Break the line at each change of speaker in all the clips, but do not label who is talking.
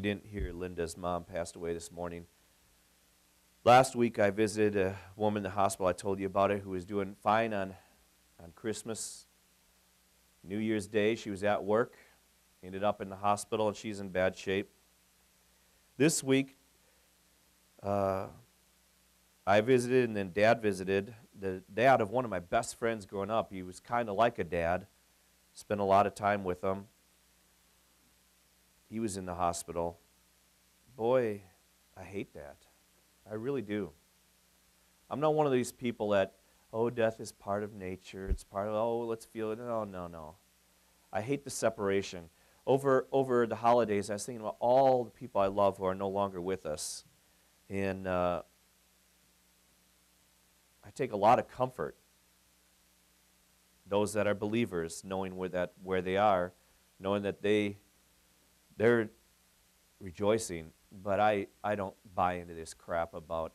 You didn't hear, Linda's mom passed away this morning. Last week, I visited a woman in the hospital. I told you about it, who was doing fine on, on Christmas, New Year's Day. She was at work, ended up in the hospital, and she's in bad shape. This week, uh, I visited, and then Dad visited. The dad of one of my best friends growing up. He was kind of like a dad. Spent a lot of time with him. He was in the hospital. Boy, I hate that. I really do. I'm not one of these people that, oh, death is part of nature. It's part of, oh, let's feel it. No, no, no. I hate the separation. Over, over the holidays, I was thinking about all the people I love who are no longer with us. And uh, I take a lot of comfort, those that are believers, knowing where, that, where they are, knowing that they, they're rejoicing but I, I don't buy into this crap about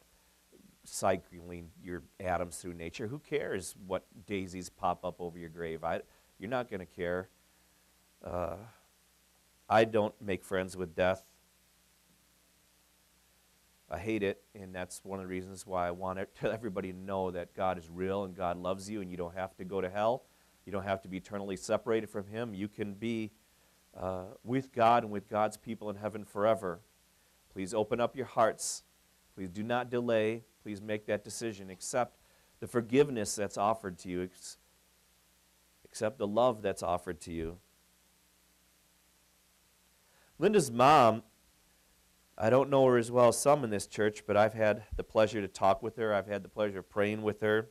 cycling your atoms through nature. Who cares what daisies pop up over your grave? I, you're not going to care. Uh, I don't make friends with death. I hate it, and that's one of the reasons why I want everybody to know that God is real and God loves you, and you don't have to go to hell. You don't have to be eternally separated from Him. You can be uh, with God and with God's people in heaven forever. Please open up your hearts. Please do not delay. Please make that decision. Accept the forgiveness that's offered to you. Accept the love that's offered to you. Linda's mom, I don't know her as well as some in this church, but I've had the pleasure to talk with her. I've had the pleasure of praying with her,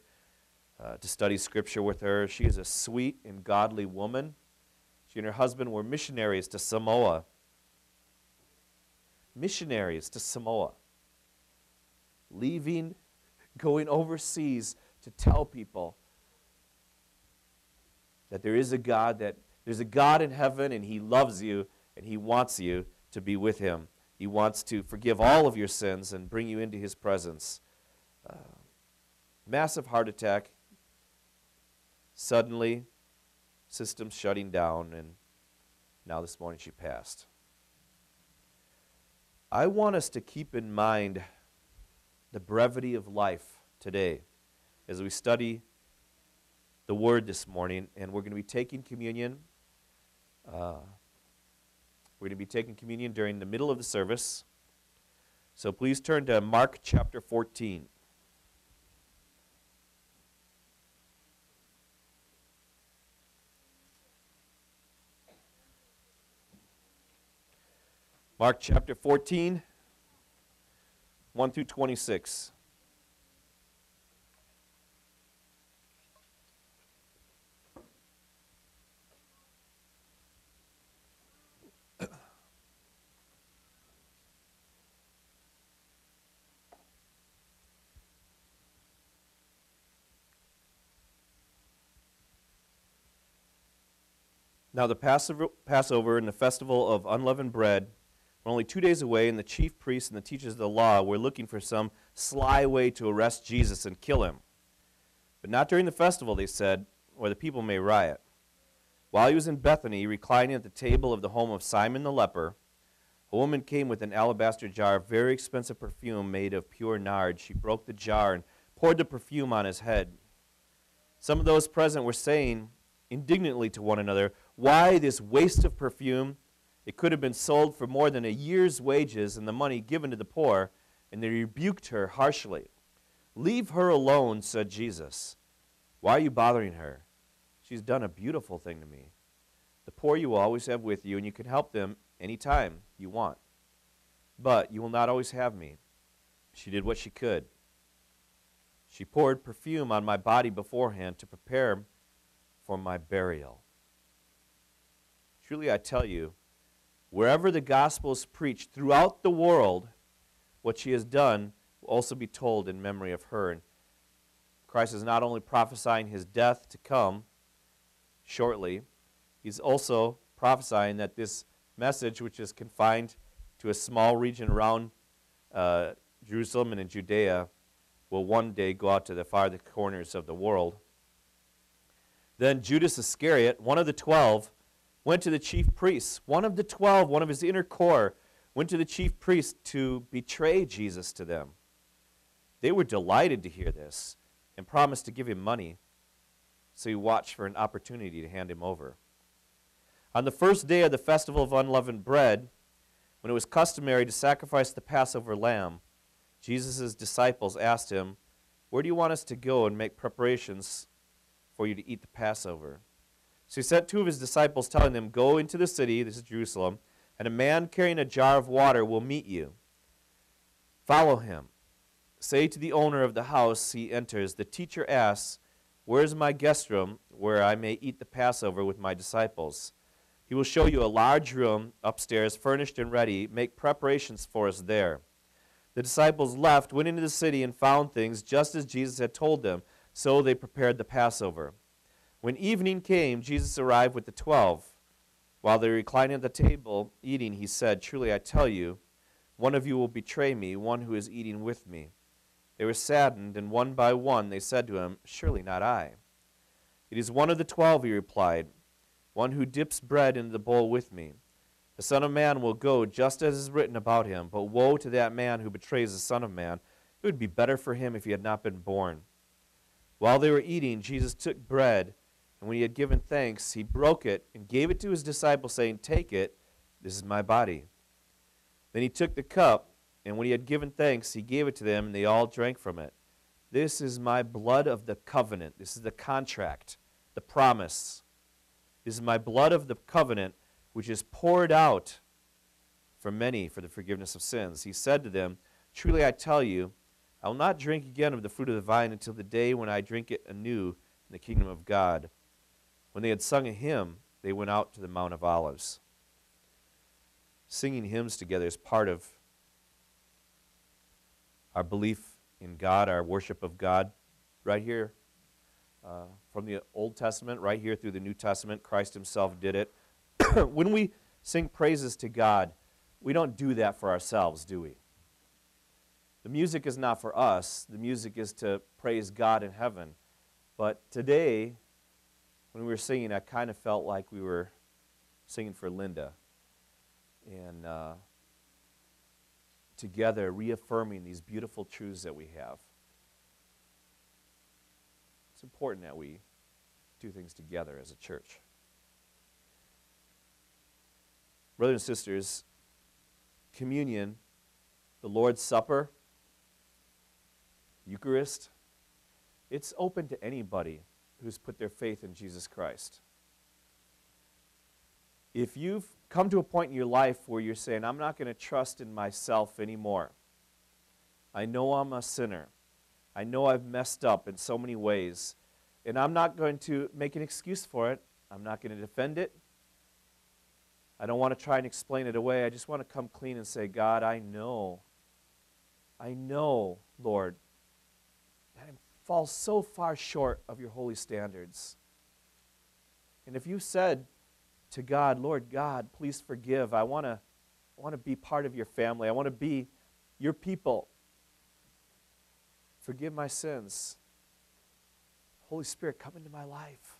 uh, to study scripture with her. She is a sweet and godly woman. She and her husband were missionaries to Samoa missionaries to Samoa, leaving, going overseas to tell people that there is a God that there's a God in heaven and he loves you and he wants you to be with him. He wants to forgive all of your sins and bring you into his presence. Uh, massive heart attack. Suddenly, systems shutting down, and now this morning she passed. I want us to keep in mind the brevity of life today as we study the Word this morning, and we're going to be taking communion. Uh, we're going to be taking communion during the middle of the service. So please turn to Mark chapter 14. Mark chapter 14, 1 through 26. Now, the Passover and the festival of unleavened bread we're only two days away, and the chief priests and the teachers of the law were looking for some sly way to arrest Jesus and kill him. But not during the festival, they said, or the people may riot. While he was in Bethany, reclining at the table of the home of Simon the leper, a woman came with an alabaster jar of very expensive perfume made of pure nard. She broke the jar and poured the perfume on his head. Some of those present were saying indignantly to one another, Why this waste of perfume? It could have been sold for more than a year's wages and the money given to the poor, and they rebuked her harshly. Leave her alone, said Jesus. Why are you bothering her? She's done a beautiful thing to me. The poor you will always have with you, and you can help them any time you want. But you will not always have me. She did what she could. She poured perfume on my body beforehand to prepare for my burial. Truly, I tell you, Wherever the gospel is preached throughout the world, what she has done will also be told in memory of her. And Christ is not only prophesying his death to come shortly, he's also prophesying that this message, which is confined to a small region around uh, Jerusalem and in Judea, will one day go out to the farther corners of the world. Then Judas Iscariot, one of the twelve, went to the chief priests. One of the twelve, one of his inner core, went to the chief priests to betray Jesus to them. They were delighted to hear this and promised to give him money, so he watched for an opportunity to hand him over. On the first day of the festival of unleavened bread, when it was customary to sacrifice the Passover lamb, Jesus' disciples asked him, Where do you want us to go and make preparations for you to eat the Passover? So he sent two of his disciples, telling them, Go into the city, this is Jerusalem, and a man carrying a jar of water will meet you. Follow him. Say to the owner of the house he enters, The teacher asks, Where is my guest room where I may eat the Passover with my disciples? He will show you a large room upstairs, furnished and ready. Make preparations for us there. The disciples left, went into the city, and found things just as Jesus had told them. So they prepared the Passover. When evening came, Jesus arrived with the twelve. While they were reclining at the table eating, he said, Truly I tell you, one of you will betray me, one who is eating with me. They were saddened, and one by one they said to him, Surely not I. It is one of the twelve, he replied, one who dips bread into the bowl with me. The Son of Man will go just as is written about him, but woe to that man who betrays the Son of Man. It would be better for him if he had not been born. While they were eating, Jesus took bread and when he had given thanks, he broke it and gave it to his disciples, saying, Take it, this is my body. Then he took the cup, and when he had given thanks, he gave it to them, and they all drank from it. This is my blood of the covenant. This is the contract, the promise. This is my blood of the covenant, which is poured out for many for the forgiveness of sins. He said to them, Truly I tell you, I will not drink again of the fruit of the vine until the day when I drink it anew in the kingdom of God. When they had sung a hymn, they went out to the Mount of Olives. Singing hymns together is part of our belief in God, our worship of God, right here uh, from the Old Testament, right here through the New Testament. Christ Himself did it. when we sing praises to God, we don't do that for ourselves, do we? The music is not for us, the music is to praise God in heaven. But today, when we were singing, I kind of felt like we were singing for Linda. And uh, together, reaffirming these beautiful truths that we have. It's important that we do things together as a church. Brothers and sisters, communion, the Lord's Supper, Eucharist, it's open to anybody who's put their faith in Jesus Christ. If you've come to a point in your life where you're saying, I'm not going to trust in myself anymore, I know I'm a sinner, I know I've messed up in so many ways, and I'm not going to make an excuse for it, I'm not going to defend it. I don't want to try and explain it away. I just want to come clean and say, God, I know. I know, Lord, fall so far short of your holy standards. And if you said to God, Lord God, please forgive, I want to I want to be part of your family. I want to be your people. Forgive my sins. Holy Spirit, come into my life.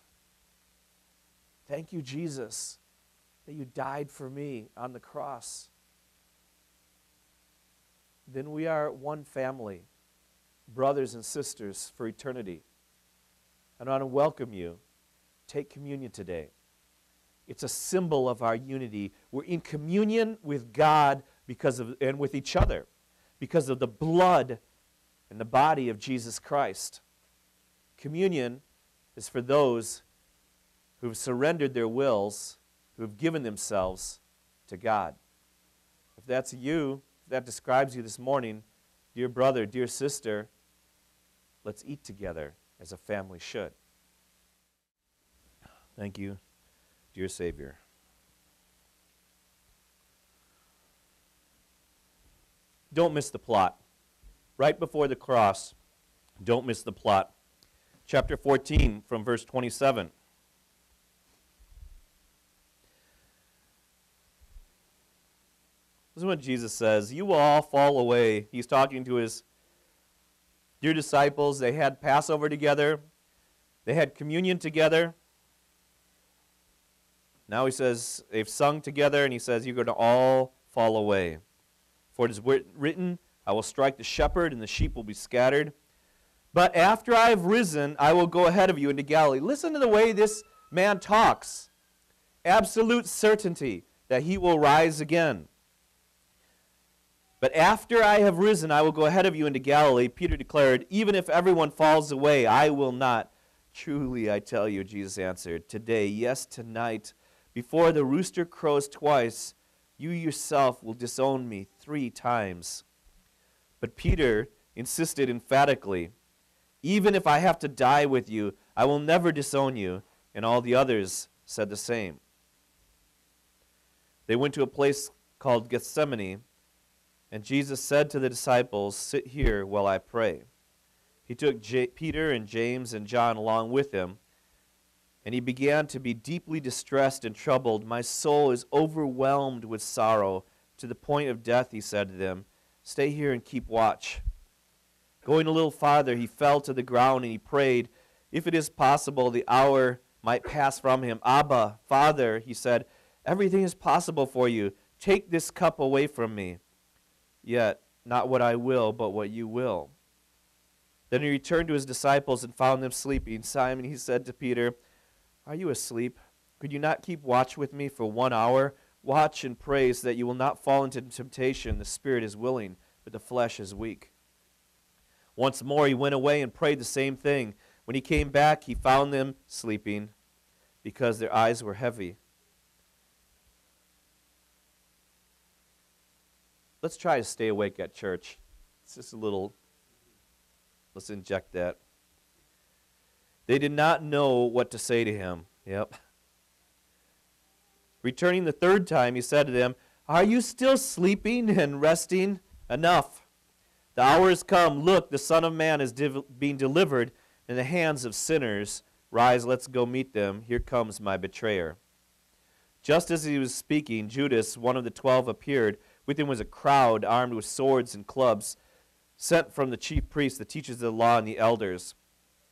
Thank you, Jesus, that you died for me on the cross. Then we are one family brothers and sisters for eternity. And I want to welcome you. Take communion today. It's a symbol of our unity. We're in communion with God because of, and with each other because of the blood and the body of Jesus Christ. Communion is for those who've surrendered their wills, who have given themselves to God. If that's you, if that describes you this morning, dear brother, dear sister, Let's eat together as a family should. Thank you, dear Savior. Don't miss the plot. Right before the cross, don't miss the plot. Chapter 14, from verse 27. This is what Jesus says You will all fall away. He's talking to his dear disciples. They had Passover together, they had communion together. Now he says, they've sung together, and he says, You're going to all fall away. For it is written, I will strike the shepherd, and the sheep will be scattered. But after I have risen, I will go ahead of you into Galilee. Listen to the way this man talks. Absolute certainty that he will rise again. But after I have risen, I will go ahead of you into Galilee. Peter declared, Even if everyone falls away, I will not. Truly, I tell you, Jesus answered, Today, yes, tonight, before the rooster crows twice, you yourself will disown me three times. But Peter insisted emphatically, Even if I have to die with you, I will never disown you. And all the others said the same. They went to a place called Gethsemane, and Jesus said to the disciples, Sit here while I pray. He took J- Peter and James and John along with him and he began to be deeply distressed and troubled. My soul is overwhelmed with sorrow to the point of death, he said to them. Stay here and keep watch. Going a little farther, he fell to the ground and he prayed, If it is possible, the hour might pass from him. Abba, Father, he said, everything is possible for you. Take this cup away from me. Yet, not what I will, but what you will. Then he returned to his disciples and found them sleeping. Simon, he said to Peter, are you asleep? Could you not keep watch with me for one hour? Watch and pray so that you will not fall into temptation. The spirit is willing, but the flesh is weak. Once more he went away and prayed the same thing. When he came back, he found them sleeping because their eyes were heavy. Let's try to stay awake at church. It's just a little, let's inject that. They did not know what to say to him. Yep. Returning the third time, he said to them, Are you still sleeping and resting? Enough. The hour has come. Look, the Son of Man is div- being delivered in the hands of sinners. Rise, let's go meet them. Here comes my betrayer. Just as he was speaking, Judas, one of the twelve, appeared. With him was a crowd armed with swords and clubs, sent from the chief priests, the teachers of the law, and the elders.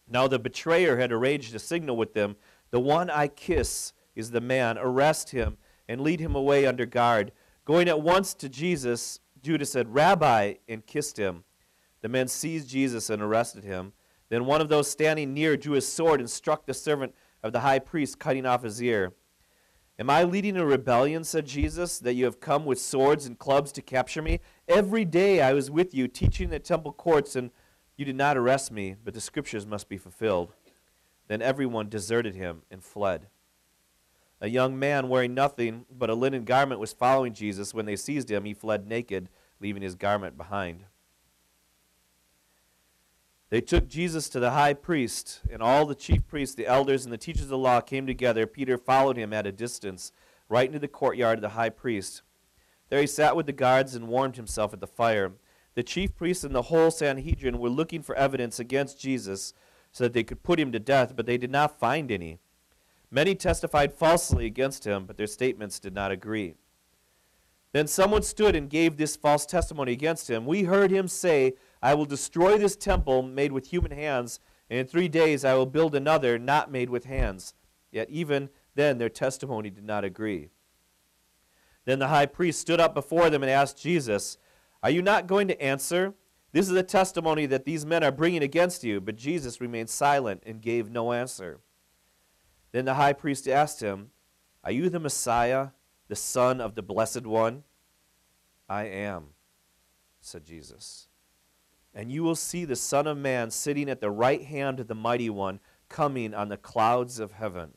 Now the betrayer had arranged a signal with them The one I kiss is the man. Arrest him and lead him away under guard. Going at once to Jesus, Judas said, Rabbi, and kissed him. The men seized Jesus and arrested him. Then one of those standing near drew his sword and struck the servant of the high priest, cutting off his ear. Am I leading a rebellion, said Jesus, that you have come with swords and clubs to capture me? Every day I was with you, teaching in the temple courts and you did not arrest me, but the scriptures must be fulfilled. Then everyone deserted him and fled. A young man wearing nothing but a linen garment was following Jesus. When they seized him, he fled naked, leaving his garment behind. They took Jesus to the high priest, and all the chief priests, the elders, and the teachers of the law came together. Peter followed him at a distance, right into the courtyard of the high priest. There he sat with the guards and warmed himself at the fire. The chief priests and the whole Sanhedrin were looking for evidence against Jesus so that they could put him to death, but they did not find any. Many testified falsely against him, but their statements did not agree. Then someone stood and gave this false testimony against him. We heard him say, I will destroy this temple made with human hands, and in three days I will build another not made with hands. Yet even then their testimony did not agree. Then the high priest stood up before them and asked Jesus, are you not going to answer? This is a testimony that these men are bringing against you. But Jesus remained silent and gave no answer. Then the high priest asked him, Are you the Messiah, the Son of the Blessed One? I am, said Jesus. And you will see the Son of Man sitting at the right hand of the Mighty One, coming on the clouds of heaven.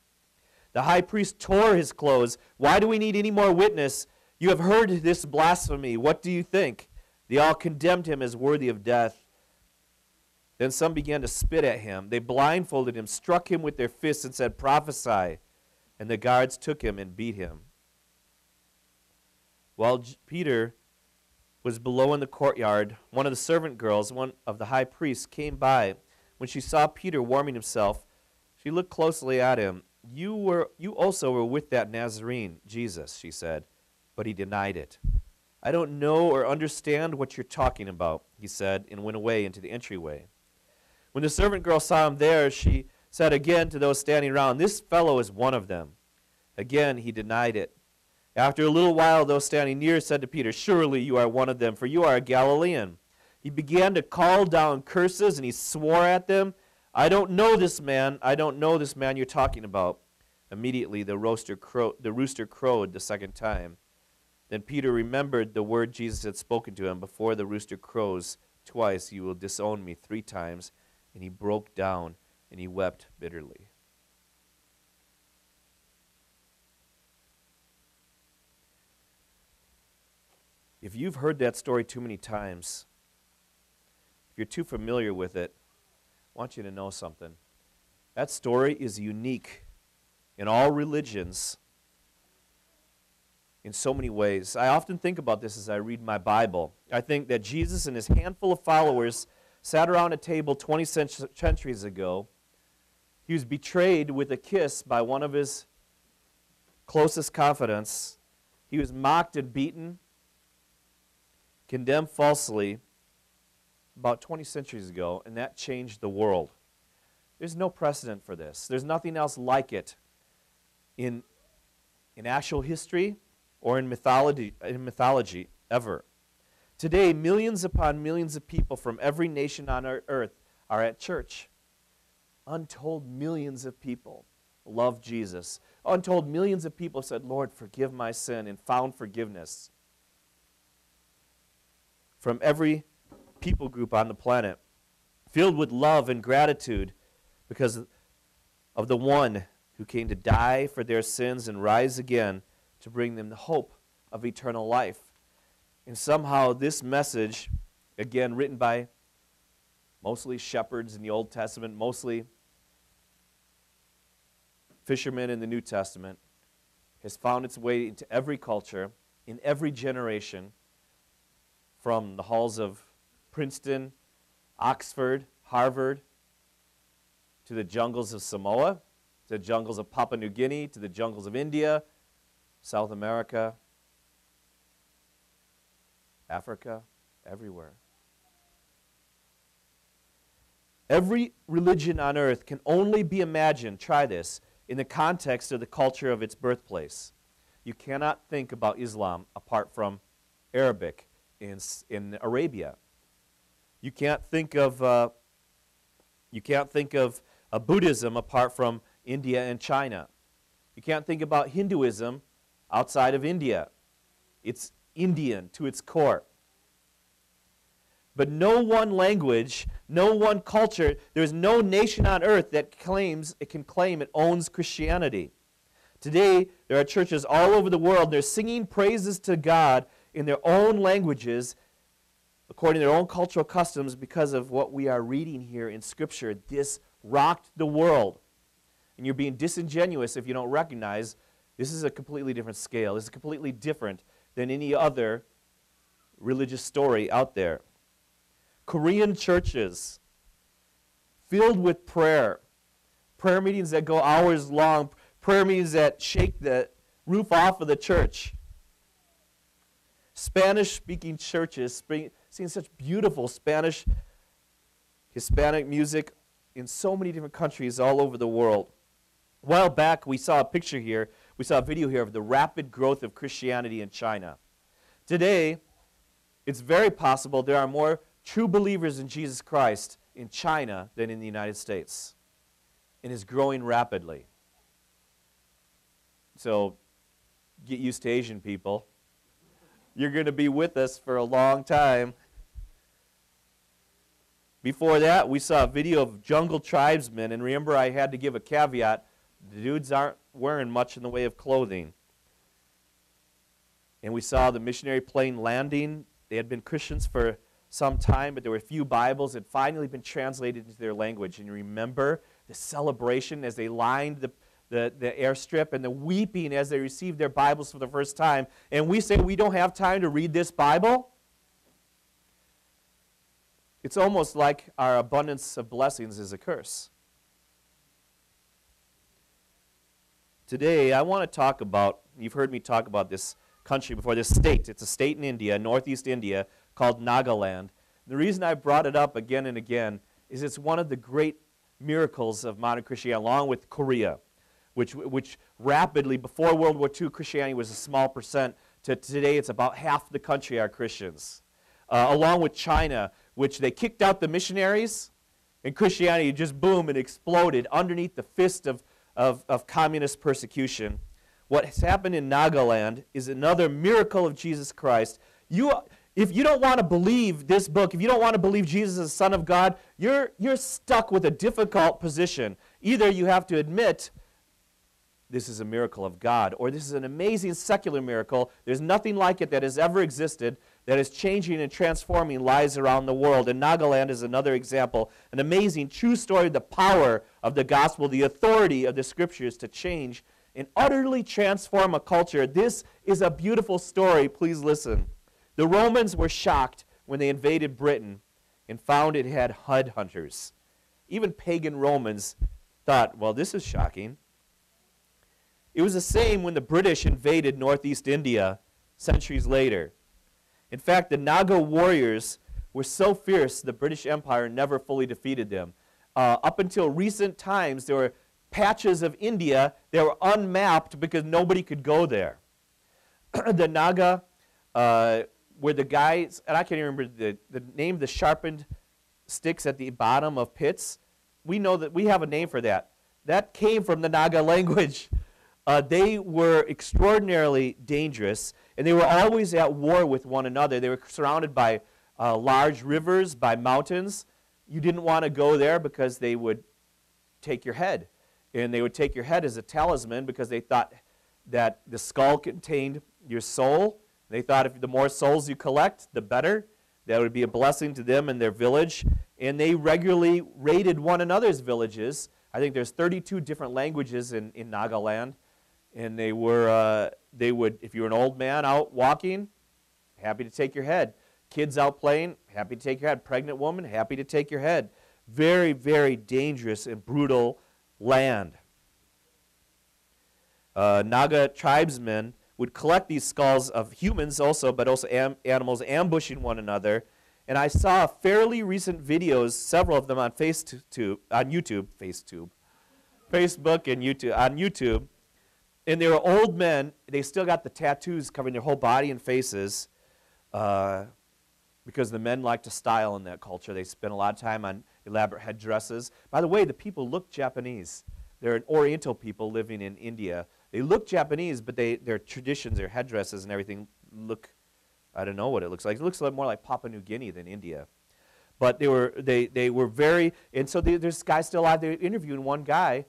The high priest tore his clothes. Why do we need any more witness? You have heard this blasphemy. What do you think? They all condemned him as worthy of death. Then some began to spit at him. They blindfolded him, struck him with their fists, and said, Prophesy. And the guards took him and beat him. While Peter was below in the courtyard, one of the servant girls, one of the high priests, came by. When she saw Peter warming himself, she looked closely at him. You, were, you also were with that Nazarene, Jesus, she said. But he denied it. I don't know or understand what you're talking about, he said, and went away into the entryway. When the servant girl saw him there, she said again to those standing around, This fellow is one of them. Again, he denied it. After a little while, those standing near said to Peter, Surely you are one of them, for you are a Galilean. He began to call down curses and he swore at them. I don't know this man. I don't know this man you're talking about. Immediately the, rooster crow, the rooster crowed the second time. Then Peter remembered the word Jesus had spoken to him Before the rooster crows twice, you will disown me three times. And he broke down and he wept bitterly. If you've heard that story too many times, if you're too familiar with it, I want you to know something. That story is unique in all religions in so many ways. I often think about this as I read my Bible. I think that Jesus and his handful of followers sat around a table 20 centuries ago. He was betrayed with a kiss by one of his closest confidants. He was mocked and beaten, condemned falsely about 20 centuries ago, and that changed the world. There's no precedent for this. There's nothing else like it in, in actual history or in mythology, in mythology ever. Today, millions upon millions of people from every nation on earth are at church. Untold millions of people love Jesus. Untold millions of people said, Lord, forgive my sin, and found forgiveness. From every people group on the planet, filled with love and gratitude because of the one who came to die for their sins and rise again to bring them the hope of eternal life. And somehow, this message, again, written by mostly shepherds in the Old Testament, mostly fishermen in the New Testament, has found its way into every culture, in every generation, from the halls of Princeton, Oxford, Harvard, to the jungles of Samoa, to the jungles of Papua New Guinea, to the jungles of India, South America, Africa, everywhere. Every religion on earth can only be imagined, try this, in the context of the culture of its birthplace. You cannot think about Islam apart from Arabic in, in Arabia. You can't think of, uh, you can't think of uh, Buddhism apart from India and China. You can't think about Hinduism outside of India. It's Indian to its core. But no one language, no one culture, there's no nation on earth that claims it can claim it owns Christianity. Today, there are churches all over the world. They're singing praises to God in their own languages, according to their own cultural customs, because of what we are reading here in Scripture. This rocked the world. And you're being disingenuous if you don't recognize this is a completely different scale. This is completely different than any other religious story out there. Korean churches filled with prayer, prayer meetings that go hours long, prayer meetings that shake the roof off of the church. Spanish speaking churches seeing such beautiful Spanish, Hispanic music in so many different countries all over the world. A while back, we saw a picture here we saw a video here of the rapid growth of Christianity in China. Today, it's very possible there are more true believers in Jesus Christ in China than in the United States. And is growing rapidly. So get used to Asian people. You're going to be with us for a long time. Before that, we saw a video of jungle tribesmen, and remember, I had to give a caveat the dudes aren't wearing much in the way of clothing. And we saw the missionary plane landing. They had been Christians for some time, but there were a few Bibles that had finally been translated into their language. And remember the celebration as they lined the, the, the airstrip and the weeping as they received their Bibles for the first time. And we say, We don't have time to read this Bible? It's almost like our abundance of blessings is a curse. Today, I want to talk about, you've heard me talk about this country before, this state. It's a state in India, northeast India, called Nagaland. The reason I brought it up again and again is it's one of the great miracles of modern Christianity, along with Korea. Which, which rapidly, before World War II, Christianity was a small percent. To today, it's about half the country are Christians. Uh, along with China, which they kicked out the missionaries, and Christianity just boom and exploded underneath the fist of, of, of communist persecution. What has happened in Nagaland is another miracle of Jesus Christ. You, if you don't want to believe this book, if you don't want to believe Jesus is the Son of God, you're, you're stuck with a difficult position. Either you have to admit this is a miracle of God, or this is an amazing secular miracle. There's nothing like it that has ever existed that is changing and transforming lives around the world. And Nagaland is another example, an amazing true story of the power of the gospel, the authority of the scriptures to change and utterly transform a culture. This is a beautiful story. Please listen. The Romans were shocked when they invaded Britain and found it had HUD hunters. Even pagan Romans thought, well, this is shocking. It was the same when the British invaded northeast India centuries later. In fact, the Naga warriors were so fierce, the British Empire never fully defeated them. Uh, up until recent times, there were patches of India that were unmapped because nobody could go there. the Naga uh, were the guys, and I can't even remember the, the name the sharpened sticks at the bottom of pits. We know that we have a name for that. That came from the Naga language. Uh, they were extraordinarily dangerous, and they were always at war with one another. They were surrounded by uh, large rivers, by mountains. You didn't want to go there because they would take your head. And they would take your head as a talisman because they thought that the skull contained your soul. They thought if the more souls you collect, the better. That would be a blessing to them and their village. And they regularly raided one another's villages. I think there's 32 different languages in, in Nagaland and they were uh, they would if you were an old man out walking happy to take your head. Kids out playing happy to take your head. Pregnant woman happy to take your head. Very very dangerous and brutal land. Uh, naga tribesmen would collect these skulls of humans also but also am- animals ambushing one another. And i saw fairly recent videos several of them on facetube on youtube facetube facebook and youtube on youtube and they were old men. They still got the tattoos covering their whole body and faces uh, because the men like to style in that culture. They spend a lot of time on elaborate headdresses. By the way, the people look Japanese. They're an Oriental people living in India. They look Japanese, but they, their traditions, their headdresses, and everything look, I don't know what it looks like. It looks a lot more like Papua New Guinea than India. But they were, they, they were very, and so they, there's guys still alive. They're interviewing one guy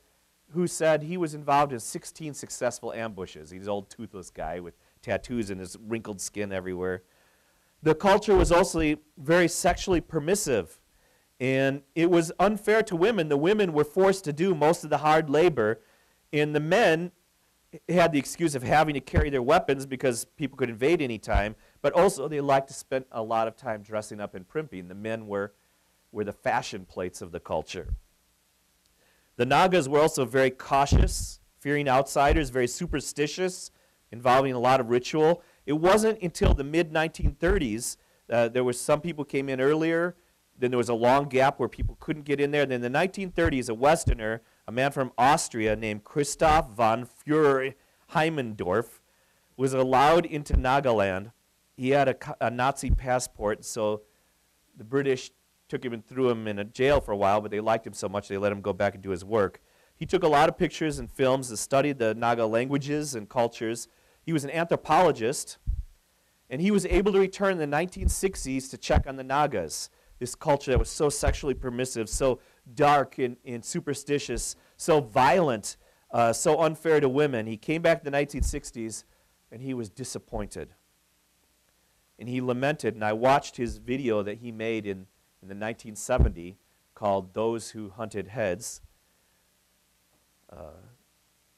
who said he was involved in 16 successful ambushes. He's an old toothless guy with tattoos and his wrinkled skin everywhere. The culture was also very sexually permissive, and it was unfair to women. The women were forced to do most of the hard labor, and the men had the excuse of having to carry their weapons because people could invade any time, but also they liked to spend a lot of time dressing up and primping. The men were, were the fashion plates of the culture. The Nagas were also very cautious, fearing outsiders, very superstitious, involving a lot of ritual. It wasn't until the mid 1930s uh, there were some people came in earlier. Then there was a long gap where people couldn't get in there. Then in the 1930s, a Westerner, a man from Austria named Christoph von Fuhrer Heimendorf, was allowed into Nagaland. He had a, a Nazi passport, so the British took him and threw him in a jail for a while, but they liked him so much they let him go back and do his work. He took a lot of pictures and films and studied the Naga languages and cultures. He was an anthropologist, and he was able to return in the 1960s to check on the Nagas, this culture that was so sexually permissive, so dark and, and superstitious, so violent, uh, so unfair to women. He came back in the 1960s, and he was disappointed. And he lamented, and I watched his video that he made in in the 1970 called Those Who Hunted Heads. Uh,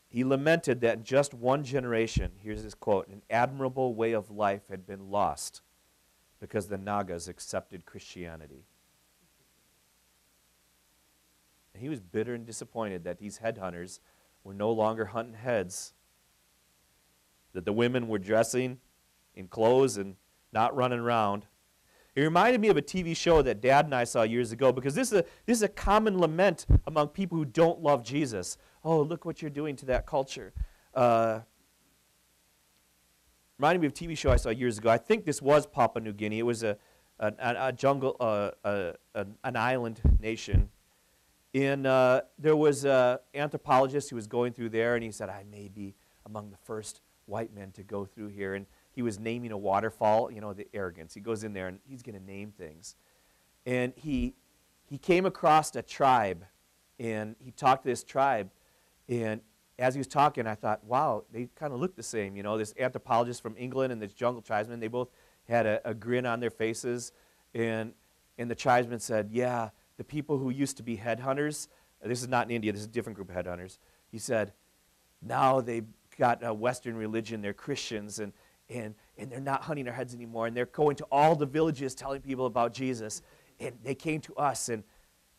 he lamented that in just one generation, here's his quote, an admirable way of life had been lost because the Nagas accepted Christianity. And he was bitter and disappointed that these headhunters were no longer hunting heads, that the women were dressing in clothes and not running around. It reminded me of a TV show that Dad and I saw years ago because this is a, this is a common lament among people who don't love Jesus. Oh, look what you're doing to that culture. Uh, reminded me of a TV show I saw years ago. I think this was Papua New Guinea. It was a, a, a jungle, uh, a, an island nation. And uh, there was an anthropologist who was going through there, and he said, I may be among the first white men to go through here. And he was naming a waterfall, you know, the arrogance. He goes in there and he's going to name things. And he, he came across a tribe, and he talked to this tribe. And as he was talking, I thought, wow, they kind of look the same. You know, this anthropologist from England and this jungle tribesman, they both had a, a grin on their faces. And, and the tribesman said, yeah, the people who used to be headhunters, this is not in India, this is a different group of headhunters. He said, now they've got a Western religion, they're Christians, and, and, and they're not hunting their heads anymore. And they're going to all the villages telling people about Jesus. And they came to us and,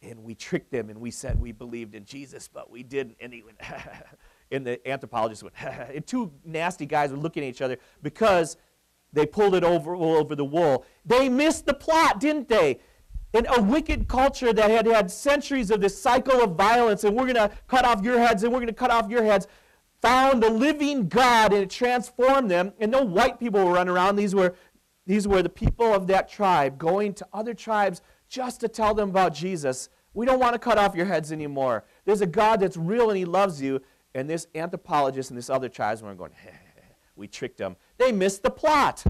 and we tricked them and we said we believed in Jesus, but we didn't. And, he went, and the anthropologist went, and two nasty guys were looking at each other because they pulled it over, over the wool. They missed the plot, didn't they? In a wicked culture that had had centuries of this cycle of violence, and we're going to cut off your heads, and we're going to cut off your heads found the living God and it transformed them. And no white people were running around. These were, these were the people of that tribe going to other tribes just to tell them about Jesus. We don't want to cut off your heads anymore. There's a God that's real and he loves you. And this anthropologist and this other tribesman are going, we tricked them. They missed the plot.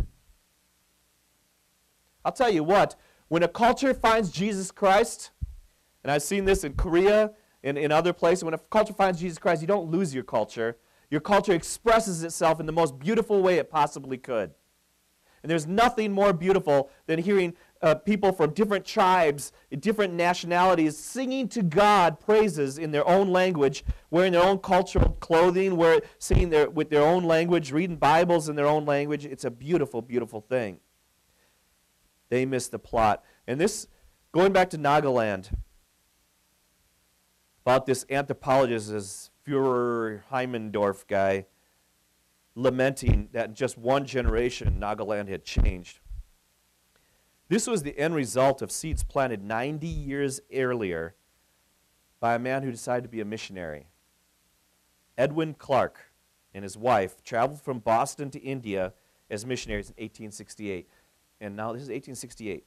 I'll tell you what, when a culture finds Jesus Christ, and I've seen this in Korea in, in other places. When a culture finds Jesus Christ, you don't lose your culture. Your culture expresses itself in the most beautiful way it possibly could. And there's nothing more beautiful than hearing uh, people from different tribes, different nationalities, singing to God praises in their own language, wearing their own cultural clothing, wear, singing their, with their own language, reading Bibles in their own language. It's a beautiful, beautiful thing. They missed the plot. And this, going back to Nagaland, about this anthropologist, this Führer Heimmendorf guy, lamenting that in just one generation, Nagaland had changed. This was the end result of seeds planted 90 years earlier by a man who decided to be a missionary. Edwin Clark and his wife traveled from Boston to India as missionaries in 1868. And now this is 1868.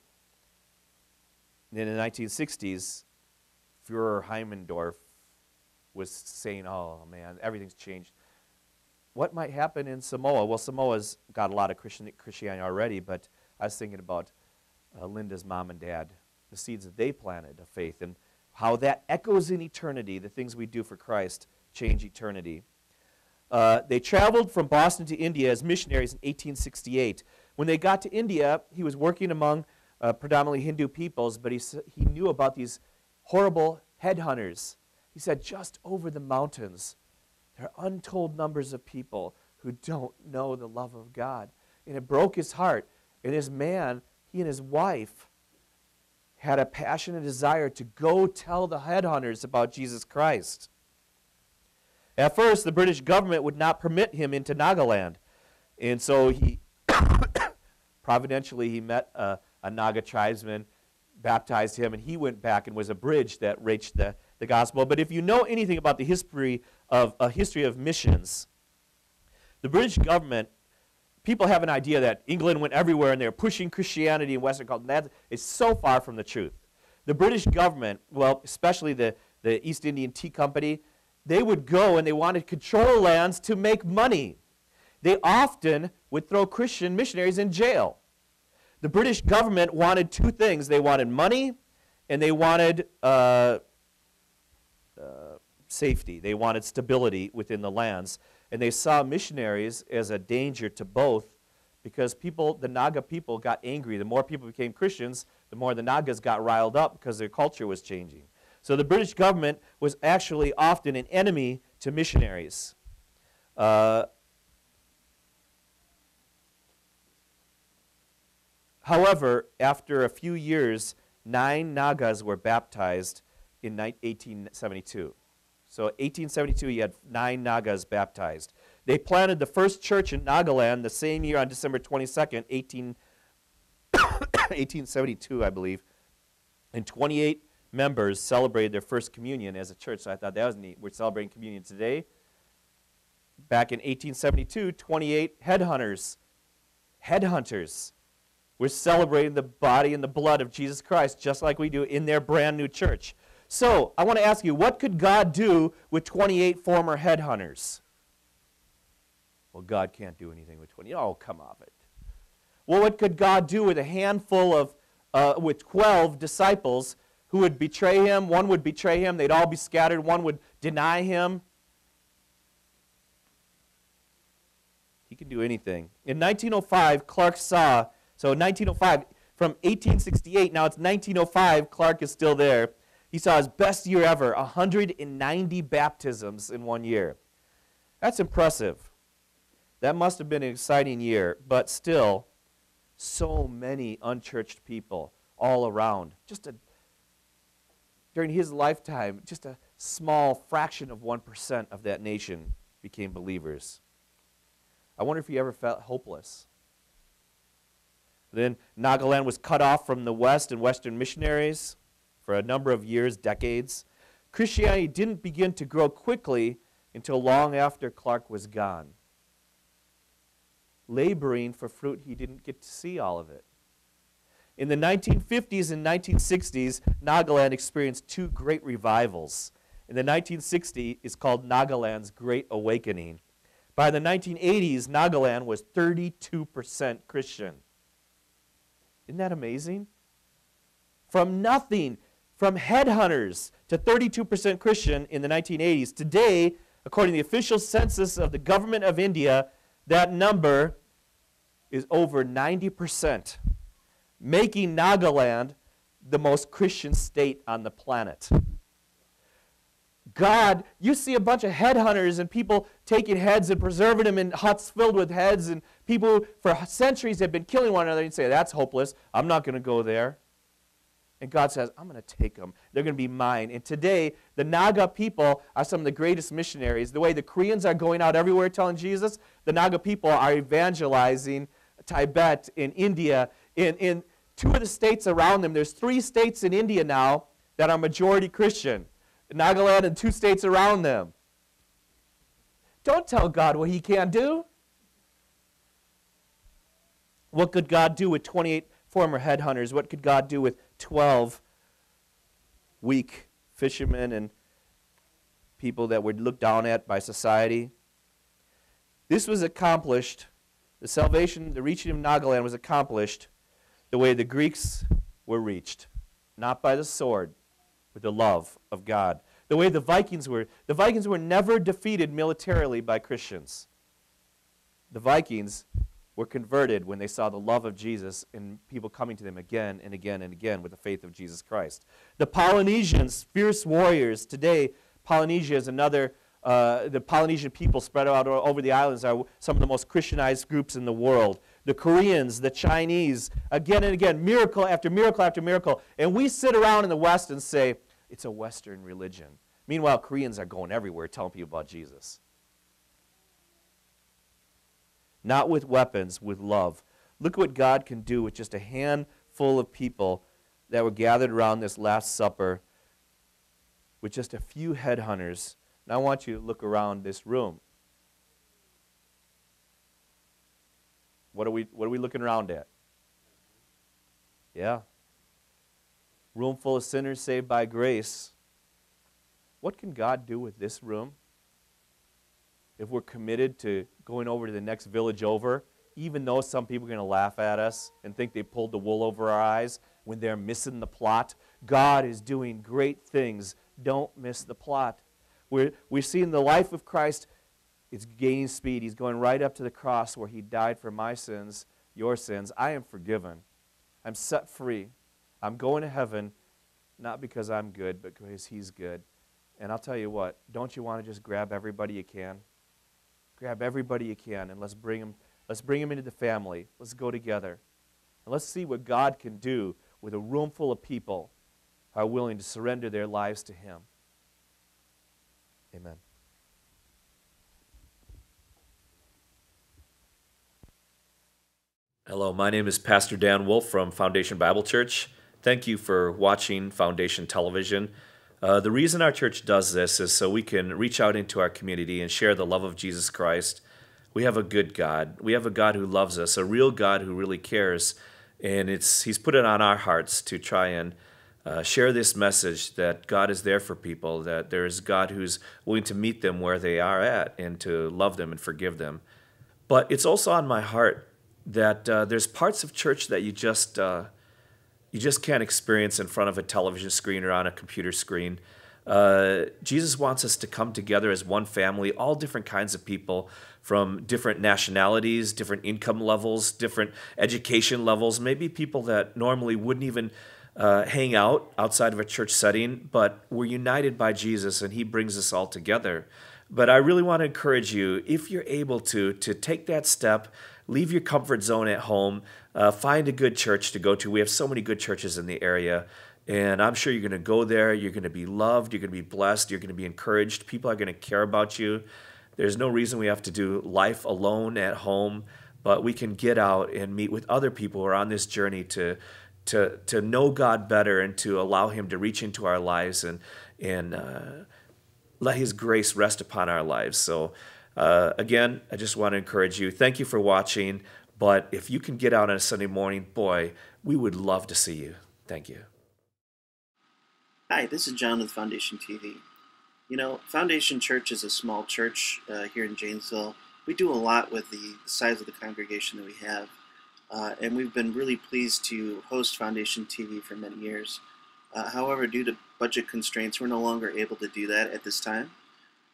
And in the 1960s, Fürer-Haimendorf was saying, oh man, everything's changed. What might happen in Samoa? Well, Samoa's got a lot of Christian, Christianity already, but I was thinking about uh, Linda's mom and dad, the seeds that they planted of faith, and how that echoes in eternity. The things we do for Christ change eternity. Uh, they traveled from Boston to India as missionaries in 1868. When they got to India, he was working among uh, predominantly Hindu peoples, but he, he knew about these horrible headhunters. He said, just over the mountains, there are untold numbers of people who don't know the love of God. And it broke his heart. And his man, he and his wife, had a passionate desire to go tell the headhunters about Jesus Christ. At first, the British government would not permit him into Nagaland. And so he, providentially, he met a, a Naga tribesman baptized him, and he went back and was a bridge that reached the, the gospel. But if you know anything about the history of a history of missions, the British government, people have an idea that England went everywhere and they're pushing Christianity in Western culture. That is so far from the truth. The British government, well, especially the, the East Indian Tea Company, they would go and they wanted control lands to make money. They often would throw Christian missionaries in jail the British government wanted two things they wanted money and they wanted uh, uh, safety, they wanted stability within the lands. And they saw missionaries as a danger to both because people, the Naga people, got angry. The more people became Christians, the more the Nagas got riled up because their culture was changing. So the British government was actually often an enemy to missionaries. Uh, However, after a few years, nine Nagas were baptized in 1872. So 1872, you had nine Nagas baptized. They planted the first church in Nagaland the same year on December 22nd, 18, 1872, I believe, and 28 members celebrated their first communion as a church. So I thought that was neat. We're celebrating communion today. Back in 1872, 28 headhunters, headhunters, were celebrating the body and the blood of Jesus Christ, just like we do in their brand new church. So I want to ask you, what could God do with 28 former headhunters? Well, God can't do anything with 20. Oh, come off it. Well, what could God do with a handful of, uh, with 12 disciples who would betray him? One would betray him, they'd all be scattered, one would deny him. He can do anything. In 1905, Clark saw, so 1905, from 1868, now it's 1905, Clark is still there. He saw his best year ever 190 baptisms in one year. That's impressive. That must have been an exciting year, but still, so many unchurched people all around. Just a, during his lifetime, just a small fraction of 1% of that nation became believers. I wonder if he ever felt hopeless. Then Nagaland was cut off from the West and Western missionaries for a number of years, decades. Christianity didn't begin to grow quickly until long after Clark was gone laboring for fruit he didn't get to see all of it. In the 1950s and 1960s, Nagaland experienced two great revivals. In the 1960s, it's called Nagaland's Great Awakening. By the 1980s, Nagaland was 32% Christian. Isn't that amazing? From nothing, from headhunters to 32% Christian in the 1980s. Today, according to the official census of the government of India, that number is over 90%, making Nagaland the most Christian state on the planet. God, you see a bunch of headhunters and people taking heads and preserving them in huts filled with heads, and people for centuries have been killing one another. And say, That's hopeless. I'm not going to go there. And God says, I'm going to take them. They're going to be mine. And today, the Naga people are some of the greatest missionaries. The way the Koreans are going out everywhere telling Jesus, the Naga people are evangelizing Tibet, in India, in, in two of the states around them. There's three states in India now that are majority Christian Nagaland and two states around them. Don't tell God what he can't do. What could God do with 28 former headhunters? What could God do with 12 weak fishermen and people that were looked down at by society. This was accomplished, the salvation, the reaching of Nagaland was accomplished the way the Greeks were reached, not by the sword, with the love of God. The way the Vikings were, the Vikings were never defeated militarily by Christians. The Vikings were converted when they saw the love of Jesus and people coming to them again and again and again with the faith of Jesus Christ. The Polynesians, fierce warriors, today, Polynesia is another, uh, the Polynesian people spread out over the islands are some of the most Christianized groups in the world. The Koreans, the Chinese, again and again, miracle after miracle after miracle. And we sit around in the West and say, it's a Western religion. Meanwhile, Koreans are going everywhere telling people about Jesus not with weapons, with love. Look what God can do with just a handful of people that were gathered around this Last Supper with just a few headhunters. Now I want you to look around this room. What are we, what are we looking around at? Yeah. Room full of sinners saved by grace. What can God do with this room? if we're committed to going over to the next village over, even though some people are going to laugh at us and think they pulled the wool over our eyes when they're missing the plot, God is doing great things. Don't miss the plot. We're, we're seeing the life of Christ, it's gaining speed. He's going right up to the cross where he died for my sins, your sins. I am forgiven. I'm set free. I'm going to heaven, not because I'm good, but because he's good. And I'll tell you what, don't you want to just grab everybody you can? grab everybody you can and let's bring them, let's bring them into the family. Let's go together. And let's see what God can do with a room full of people who are willing to surrender their lives to Him. Amen. Hello, my name is Pastor Dan Wolf from Foundation Bible Church. Thank you for watching Foundation Television. Uh, the reason our church does this is so we can reach out into our community and share the love of Jesus Christ. We have a good God. We have a God who loves us, a real God who really cares. And it's, He's put it on our hearts to try and uh, share this message that God is there for people, that there is God who's willing to meet them where they are at and to love them and forgive them. But it's also on my heart that uh, there's parts of church that you just uh, you just can't experience in front of a television screen or on a computer screen. Uh, Jesus wants us to come together as one family, all different kinds of people from different nationalities, different income levels, different education levels, maybe people that normally wouldn't even uh, hang out outside of a church setting, but we're united by Jesus and He brings us all together. But I really want to encourage you, if you're able to, to take that step, leave your comfort zone at home, uh, find a good church to go to. We have so many good churches in the area. And I'm sure you're going to go there. You're going to be loved. You're going to be blessed. You're going to be encouraged. People are going to care about you. There's no reason we have to do life alone at home, but we can get out and meet with other people who are on this journey to, to, to know God better and to allow Him to reach into our lives and, and uh, let His grace rest upon our lives. So, uh, again, I just want to encourage you. Thank you for watching. But if you can get out on a Sunday morning, boy, we would love to see you. Thank you.
Hi, this is John with Foundation TV. You know, Foundation Church is a small church uh, here in Janesville. We do a lot with the size of the congregation that we have, uh, and we've been really pleased to host Foundation TV for many years. Uh, however, due to budget constraints, we're no longer able to do that at this time.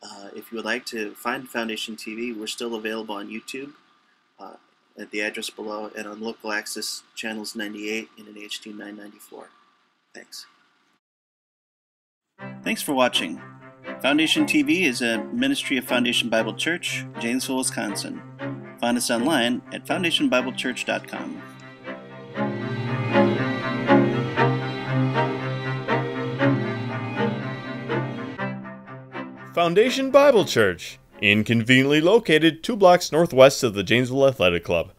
Uh, if you would like to find Foundation TV, we're still available on YouTube uh, at the address below and on local access channels 98 and in HD 994. Thanks. Thanks for watching. Foundation TV is a ministry of Foundation Bible Church, Janesville, Wisconsin. Find us online at foundationbiblechurch.com.
Foundation Bible Church, inconveniently located two blocks northwest of the Janesville Athletic Club.